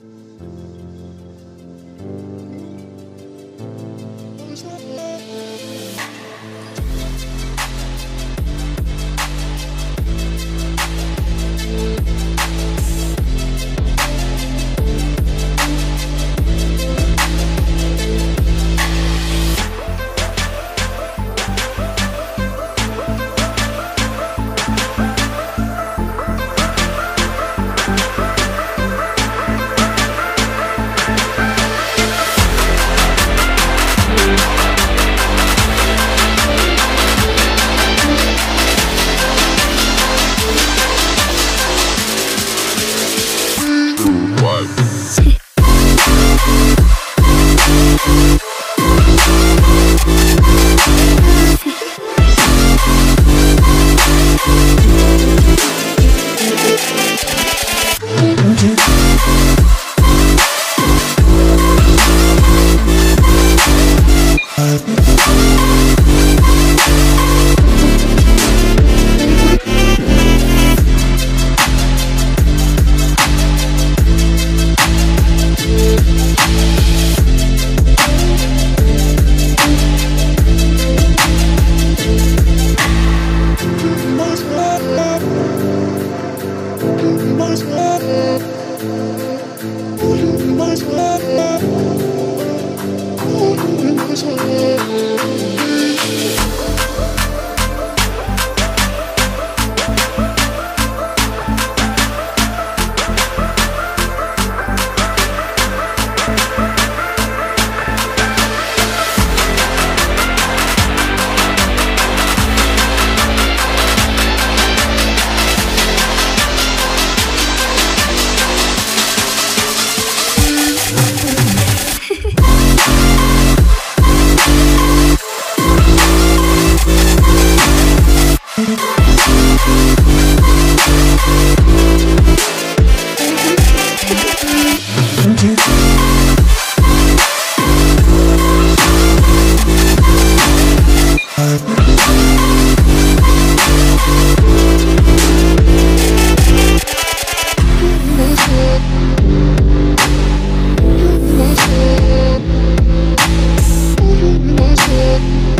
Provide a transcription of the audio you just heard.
Deus. Deus. Thank you.